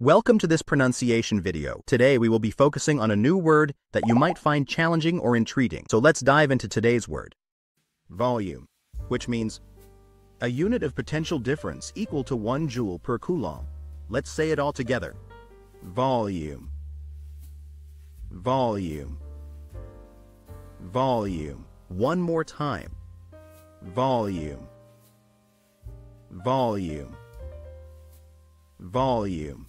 Welcome to this pronunciation video. Today we will be focusing on a new word that you might find challenging or intriguing. So let's dive into today's word. Volume, which means a unit of potential difference equal to 1 joule per coulomb. Let's say it all together. Volume. Volume. Volume. One more time. Volume. Volume. Volume.